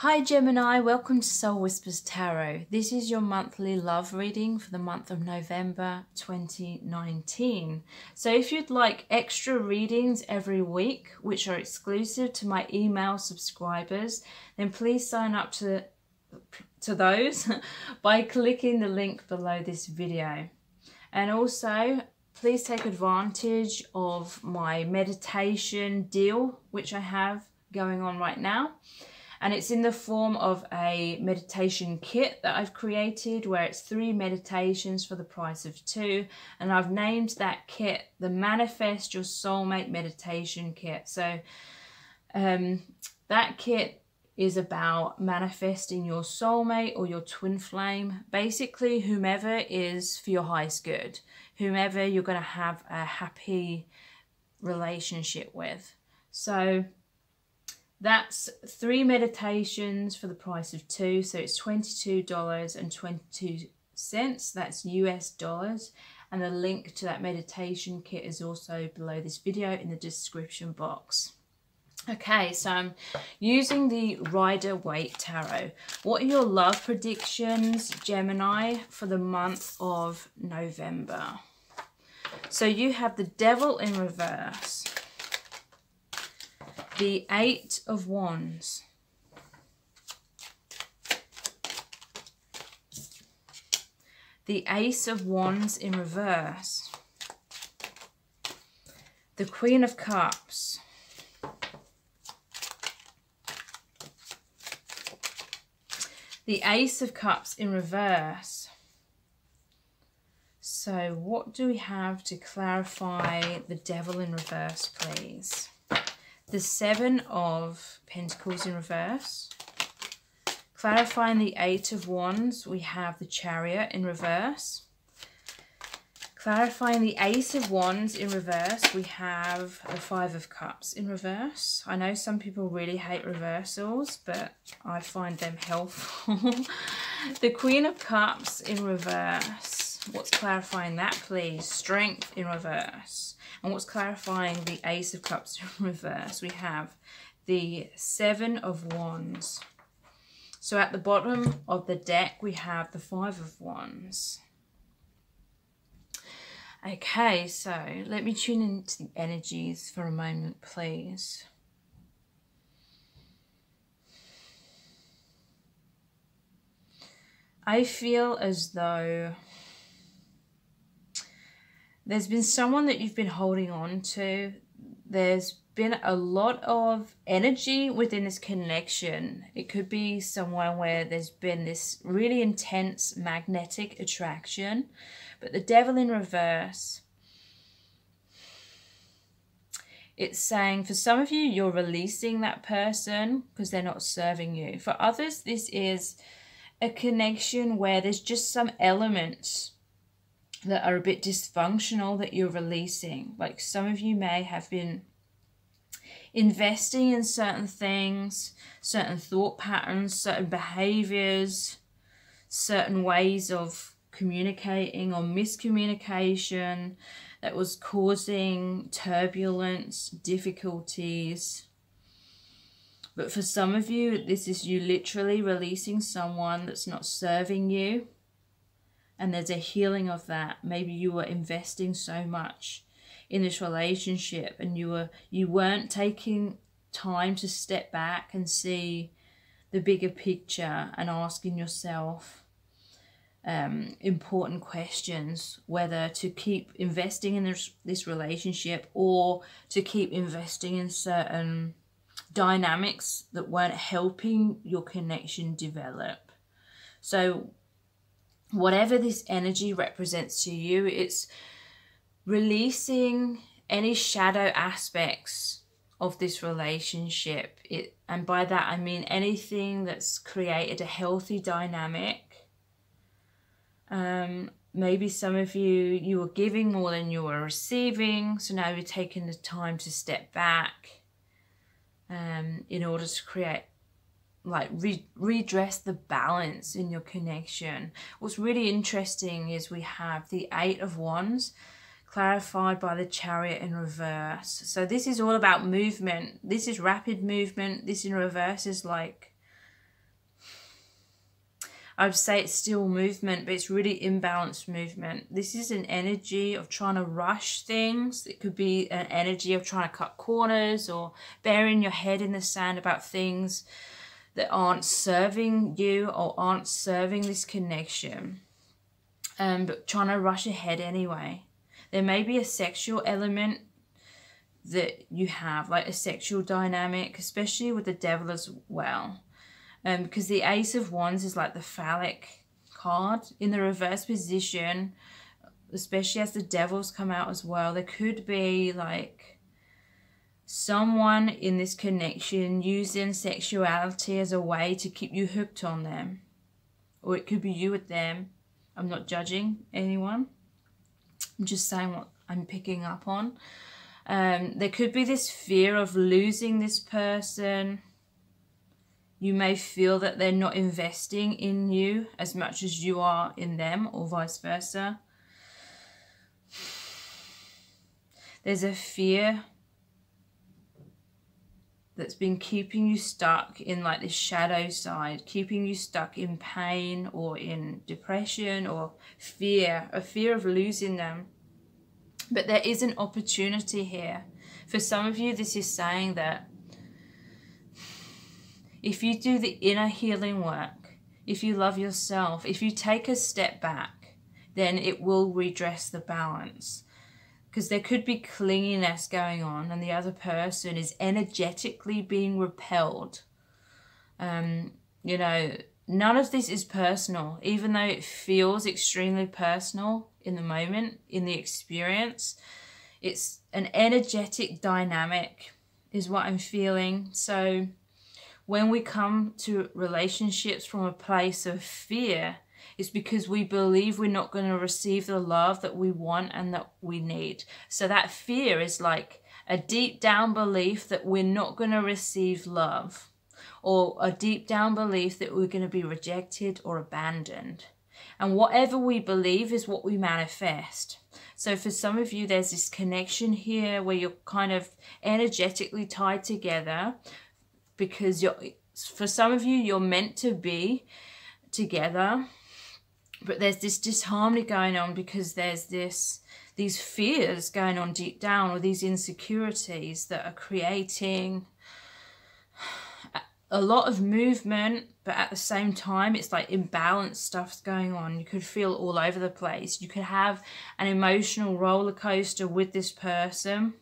Hi Gemini, welcome to Soul Whispers Tarot. This is your monthly love reading for the month of November 2019. So if you'd like extra readings every week, which are exclusive to my email subscribers, then please sign up to, to those by clicking the link below this video. And also, please take advantage of my meditation deal, which I have going on right now and it's in the form of a meditation kit that I've created where it's three meditations for the price of two and I've named that kit the Manifest Your Soulmate Meditation Kit. So um, that kit is about manifesting your soulmate or your twin flame, basically whomever is for your highest good, whomever you're going to have a happy relationship with. So that's three meditations for the price of two. So it's $22.22. That's US dollars. And the link to that meditation kit is also below this video in the description box. Okay, so I'm using the Rider Waite Tarot. What are your love predictions, Gemini, for the month of November? So you have the Devil in reverse the Eight of Wands. The Ace of Wands in reverse. The Queen of Cups. The Ace of Cups in reverse. So what do we have to clarify the Devil in reverse, please? The Seven of Pentacles in reverse. Clarifying the Eight of Wands, we have the Chariot in reverse. Clarifying the Ace of Wands in reverse, we have the Five of Cups in reverse. I know some people really hate reversals, but I find them helpful. the Queen of Cups in reverse. What's clarifying that, please? Strength in reverse. And what's clarifying the Ace of Cups in reverse, we have the Seven of Wands. So at the bottom of the deck, we have the Five of Wands. Okay, so let me tune into the energies for a moment, please. I feel as though there's been someone that you've been holding on to. There's been a lot of energy within this connection. It could be somewhere where there's been this really intense magnetic attraction, but the devil in reverse. It's saying for some of you, you're releasing that person because they're not serving you. For others, this is a connection where there's just some elements that are a bit dysfunctional that you're releasing. Like some of you may have been investing in certain things, certain thought patterns, certain behaviors, certain ways of communicating or miscommunication that was causing turbulence, difficulties. But for some of you, this is you literally releasing someone that's not serving you and there's a healing of that. Maybe you were investing so much in this relationship and you were you weren't taking time to step back and see the bigger picture and asking yourself um, important questions whether to keep investing in this, this relationship or to keep investing in certain dynamics that weren't helping your connection develop. So whatever this energy represents to you, it's releasing any shadow aspects of this relationship. It and by that I mean anything that's created a healthy dynamic. Um, maybe some of you you were giving more than you were receiving, so now you're taking the time to step back um, in order to create like re redress the balance in your connection. What's really interesting is we have the Eight of Wands clarified by the Chariot in reverse. So this is all about movement. This is rapid movement. This in reverse is like I would say it's still movement, but it's really imbalanced movement. This is an energy of trying to rush things. It could be an energy of trying to cut corners or burying your head in the sand about things that aren't serving you or aren't serving this connection. Um, but trying to rush ahead anyway. There may be a sexual element that you have, like a sexual dynamic, especially with the devil as well. Um, because the Ace of Wands is like the phallic card in the reverse position, especially as the devils come out as well. There could be like someone in this connection using sexuality as a way to keep you hooked on them. Or it could be you with them. I'm not judging anyone. I'm just saying what I'm picking up on. Um, there could be this fear of losing this person you may feel that they're not investing in you as much as you are in them or vice versa. There's a fear that's been keeping you stuck in like this shadow side, keeping you stuck in pain or in depression or fear, a fear of losing them. But there is an opportunity here. For some of you, this is saying that if you do the inner healing work, if you love yourself, if you take a step back, then it will redress the balance. Because there could be clinginess going on, and the other person is energetically being repelled. Um, you know, none of this is personal, even though it feels extremely personal in the moment, in the experience. It's an energetic dynamic, is what I'm feeling. So, when we come to relationships from a place of fear, it's because we believe we're not going to receive the love that we want and that we need. So that fear is like a deep down belief that we're not going to receive love or a deep down belief that we're going to be rejected or abandoned. And whatever we believe is what we manifest. So for some of you, there's this connection here where you're kind of energetically tied together because you're for some of you you're meant to be together but there's this disharmony going on because there's this these fears going on deep down or these insecurities that are creating a lot of movement but at the same time it's like imbalanced stuff's going on. You could feel all over the place. You could have an emotional roller coaster with this person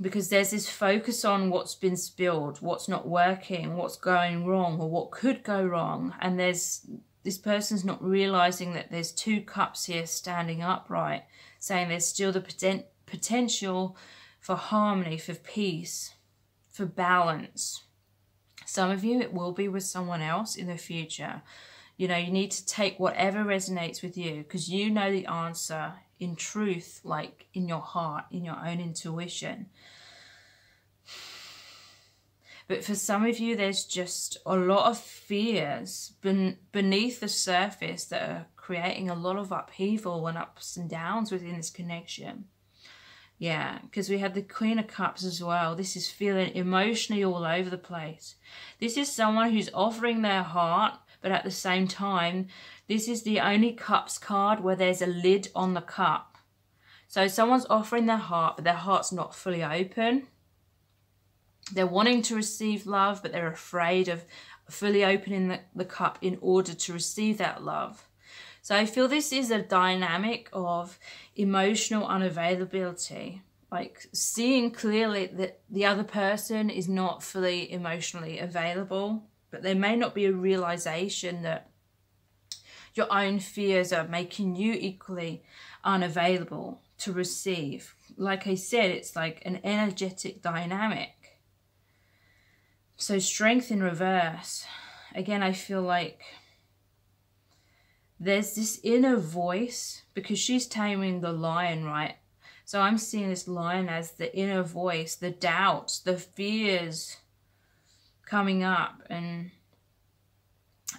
because there's this focus on what's been spilled, what's not working, what's going wrong, or what could go wrong. And there's this person's not realizing that there's two cups here standing upright, saying there's still the poten potential for harmony, for peace, for balance. Some of you, it will be with someone else in the future. You know, you need to take whatever resonates with you because you know the answer in truth, like in your heart, in your own intuition. But for some of you, there's just a lot of fears ben beneath the surface that are creating a lot of upheaval and ups and downs within this connection. Yeah, because we had the Queen of Cups as well. This is feeling emotionally all over the place. This is someone who's offering their heart, but at the same time, this is the only cups card where there's a lid on the cup. So someone's offering their heart, but their heart's not fully open. They're wanting to receive love, but they're afraid of fully opening the, the cup in order to receive that love. So I feel this is a dynamic of emotional unavailability, like seeing clearly that the other person is not fully emotionally available, but there may not be a realization that your own fears are making you equally unavailable to receive. Like I said, it's like an energetic dynamic. So strength in reverse. Again, I feel like there's this inner voice because she's taming the lion, right? So I'm seeing this lion as the inner voice, the doubts, the fears coming up and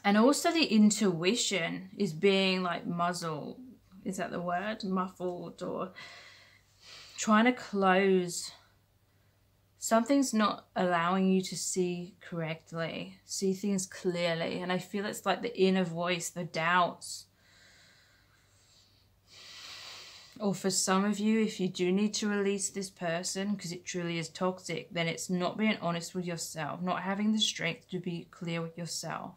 and also the intuition is being like muzzled is that the word muffled or trying to close something's not allowing you to see correctly, see things clearly. And I feel it's like the inner voice, the doubts. Or for some of you, if you do need to release this person because it truly is toxic, then it's not being honest with yourself, not having the strength to be clear with yourself.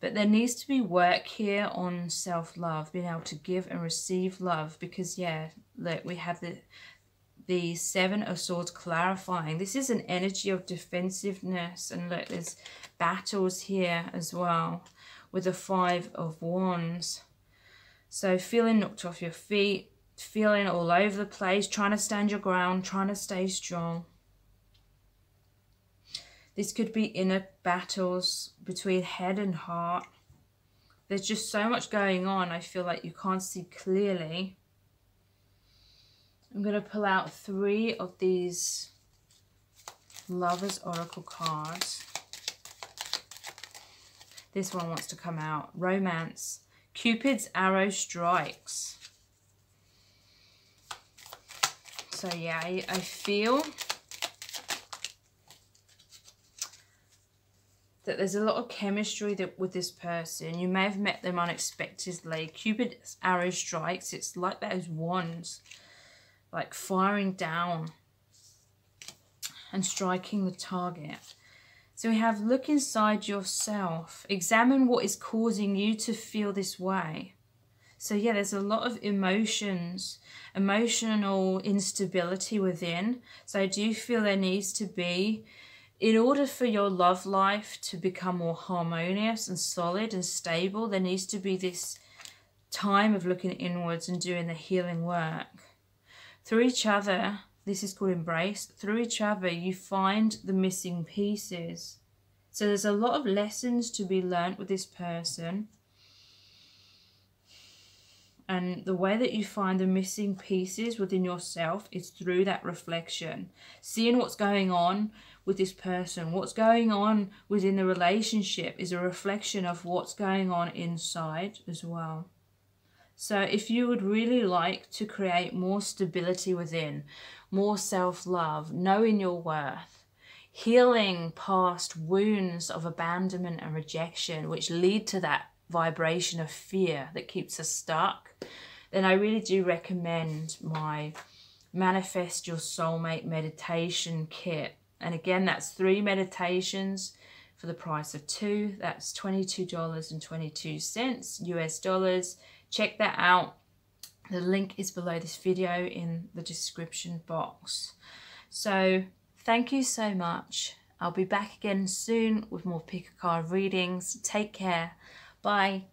But there needs to be work here on self-love, being able to give and receive love because, yeah, look, we have the the Seven of Swords clarifying. This is an energy of defensiveness. And look, there's battles here as well with the Five of Wands. So feeling knocked off your feet, feeling all over the place, trying to stand your ground, trying to stay strong. This could be inner battles between head and heart. There's just so much going on. I feel like you can't see clearly. I'm going to pull out three of these Lovers Oracle cards. This one wants to come out. Romance. Cupid's arrow strikes. So yeah, I, I feel that there's a lot of chemistry that with this person. You may have met them unexpectedly. Cupid's arrow strikes. It's like those wands like firing down and striking the target. So we have look inside yourself, examine what is causing you to feel this way. So yeah, there's a lot of emotions, emotional instability within. So I do feel there needs to be, in order for your love life to become more harmonious and solid and stable, there needs to be this time of looking inwards and doing the healing work. Through each other, this is called embrace, through each other you find the missing pieces. So there's a lot of lessons to be learnt with this person. And the way that you find the missing pieces within yourself is through that reflection. Seeing what's going on with this person, what's going on within the relationship is a reflection of what's going on inside as well. So if you would really like to create more stability within, more self-love, knowing your worth, healing past wounds of abandonment and rejection, which lead to that vibration of fear that keeps us stuck, then I really do recommend my Manifest Your Soulmate Meditation Kit. And again, that's three meditations for the price of two. That's $22.22 US dollars check that out. The link is below this video in the description box. So thank you so much. I'll be back again soon with more pick a card readings. Take care. Bye.